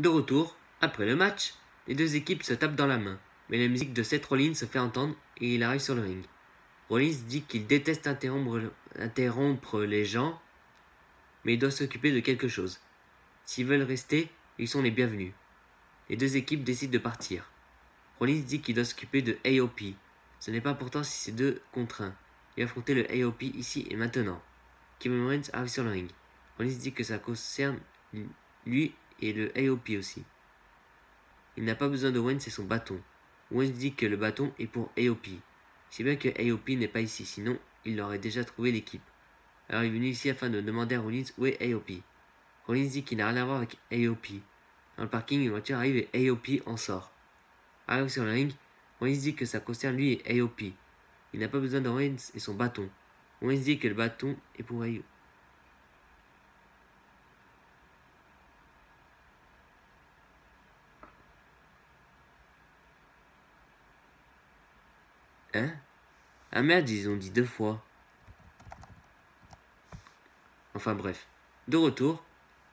De retour, après le match, les deux équipes se tapent dans la main, mais la musique de Seth Rollins se fait entendre et il arrive sur le ring. Rollins dit qu'il déteste interrompre, les gens, mais il doit s'occuper de quelque chose. S'ils veulent rester, ils sont les bienvenus. Les deux équipes décident de partir. Rollins dit qu'il doit s'occuper de AOP. Ce n'est pas important si c'est deux contre un. Il va affronter le AOP ici et maintenant. Kevin Owens arrive sur le ring. Rollins dit que ça concerne lui et le AOP aussi. Il n'a pas besoin de Owens et son bâton. Owens dit que le bâton est pour AOP. C'est bien que AOP n'est pas ici, sinon il aurait déjà trouvé l'équipe. Alors il est venu ici afin de demander à Rollins où est AOP. Rollins dit qu'il n'a rien à voir avec AOP. Dans le parking, une voiture arrive et AOP en sort. Arrive sur le ring, Owens dit que ça concerne lui et AOP. Il n'a pas besoin d'Owens et son bâton. Owens dit que le bâton est pour AOP. Hein? Ah merde, ils ont dit deux fois. Enfin bref. De retour,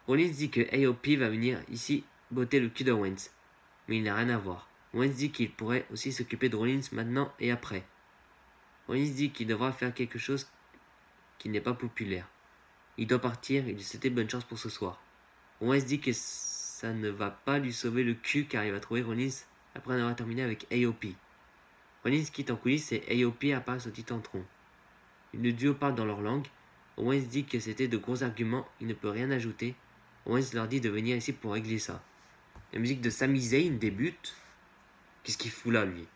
Rollins dit que AOP va venir ici botter le cul de Owens. Mais il n'a rien à voir. Owens dit qu'il pourrait aussi s'occuper de Rollins maintenant et après. Rollins dit qu'il devra faire quelque chose qui n'est pas populaire. Il doit partir et lui souhaiter bonne chance pour ce soir. Owens dit que ça ne va pas lui sauver le cul car il va trouver Rollins après avoir terminé avec AOP. Rollins quitte en coulisses et AOP apparaît au titantron. Le duo parle dans leur langue. Owens dit que c'était de gros arguments, il ne peut rien ajouter. Owens leur dit de venir ici pour régler ça. La musique de Sami Zayn débute. Qu'est-ce qu'il fout là, lui?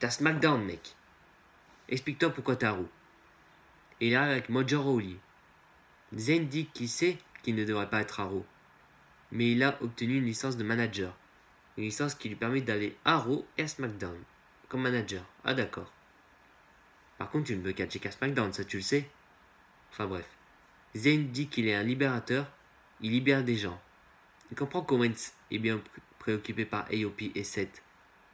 T'as SmackDown, mec. Explique-toi pourquoi t'as roux. Et il arrive avec Mojo Rawley. Zayn dit qu'il sait qu'il ne devrait pas être à Raw. Mais il a obtenu une licence de manager. Une licence qui lui permet d'aller à Raw et à SmackDown comme manager. Ah d'accord. Par contre, tu ne veux catcher qu'à SmackDown, ça tu le sais. Enfin bref. Zayn dit qu'il est un libérateur, il libère des gens. Il comprend qu'Owens est bien préoccupé par AOP et Seth.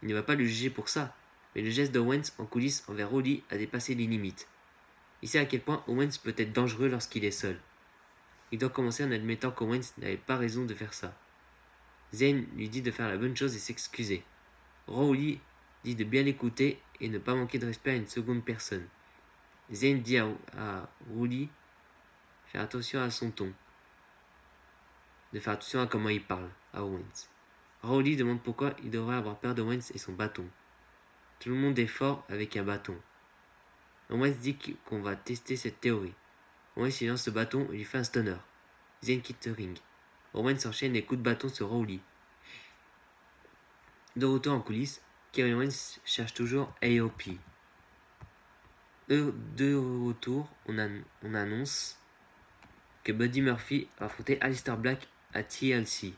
Il ne va pas le juger pour ça, mais le geste d'Owens en coulisses envers Roddy a dépassé les limites. Il sait à quel point Owens peut être dangereux lorsqu'il est seul. Il doit commencer en admettant qu'Owens n'avait pas raison de faire ça. Zayn lui dit de faire la bonne chose et s'excuser. Rowley dit de bien l'écouter et ne pas manquer de respect à une seconde personne. Zayn dit à, à faire attention à son ton, de faire attention à comment il parle à Owens. Rowley demande pourquoi il devrait avoir peur d'Owens et son bâton. Tout le monde est fort avec un bâton. Owens dit qu'on va tester cette théorie. Owens lance ce bâton et lui fait un stunner. Zayn quitte le ring. Owens enchaîne les coups de bâton sur Rowley. De retour en coulisses, Kevin Owens cherche toujours AOP. De retour, on, on annonce que Buddy Murphy va affronter Alistair Black à TLC.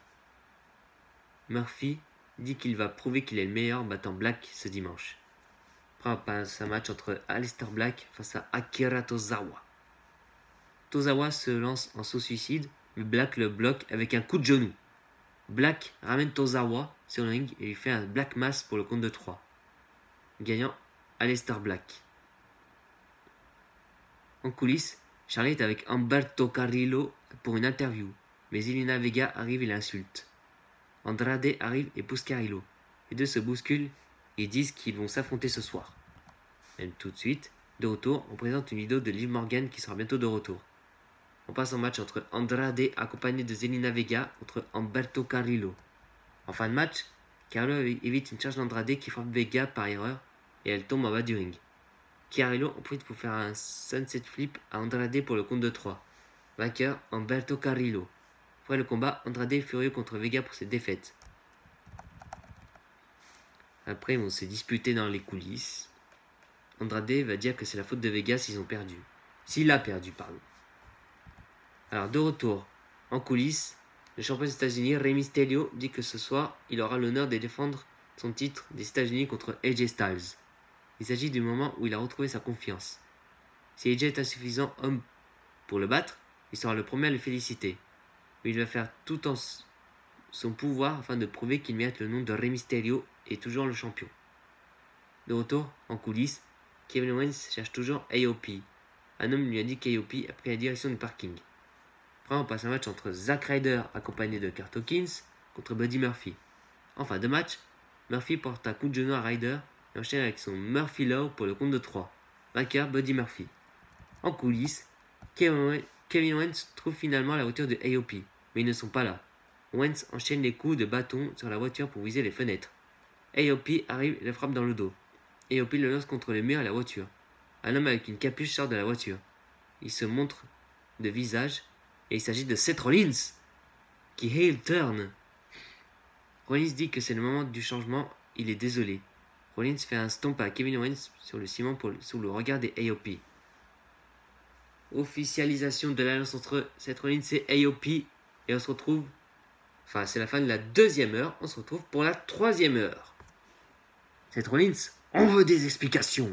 Murphy dit qu'il va prouver qu'il est le meilleur battant Black ce dimanche. Passe un match entre Alistair Black face à Akira Tozawa. Tozawa se lance en saut-suicide, mais Black le bloque avec un coup de genou. Black ramène Tozawa sur le ring et lui fait un Black Mass pour le compte de 3. Gagnant Aleister Black. En coulisses, Charlie est avec Humberto Carrillo pour une interview, mais Elena Vega arrive et l'insulte. Andrade arrive et pousse Carrillo. Les deux se bousculent et disent qu'ils vont s'affronter ce soir. Même tout de suite, de retour, on présente une vidéo de Liv Morgan qui sera bientôt de retour. On passe au match entre Andrade accompagné de Zelina Vega contre Humberto Carrillo. En fin de match, Carrillo évite une charge d'Andrade qui frappe Vega par erreur et elle tombe en bas du ring. Carrillo en profite pour faire un sunset flip à Andrade pour le compte de 3. Vainqueur Humberto Carrillo. Après le combat, Andrade est furieux contre Vega pour ses défaites. Après, on s'est disputé dans les coulisses. Andrade va dire que c'est la faute de Vega s'ils ont perdu. S'il a perdu, pardon. Alors, de retour en coulisses, le champion des États-Unis, Rey Mysterio, dit que ce soir, il aura l'honneur de défendre son titre des États-Unis contre AJ Styles. Il s'agit du moment où il a retrouvé sa confiance. Si AJ est un suffisant homme pour le battre, il sera le premier à le féliciter. Mais il va faire tout en son pouvoir afin de prouver qu'il mérite le nom de Rey Mysterio et toujours le champion. De retour, en coulisses, Kevin Owens cherche toujours AOP. Un homme lui a dit qu'AOP a pris la direction du parking on passe un match entre Zack Ryder accompagné de Kurt Hawkins contre Buddy Murphy. En fin de match, Murphy porte un coup de genou à Ryder et enchaîne avec son Murphy Low pour le compte de 3. Vainqueur Buddy Murphy. En coulisses, Kevin Wentz trouve finalement la voiture de AOP, mais ils ne sont pas là. Wentz enchaîne les coups de bâton sur la voiture pour viser les fenêtres. AOP arrive et le frappe dans le dos. AOP le lance contre le mur et la voiture. Un homme avec une capuche sort de la voiture. Il se montre de visage et il s'agit de Seth Rollins qui heel turn. Rollins dit que c'est le moment du changement, il est désolé. Rollins fait un stomp à Kevin Owens sur le ciment pour, sous le regard des AOP. Officialisation de l'alliance entre Seth Rollins et AOP et on se retrouve Enfin, c'est la fin de la deuxième heure. On se retrouve pour la troisième heure. Seth Rollins, on veut des explications.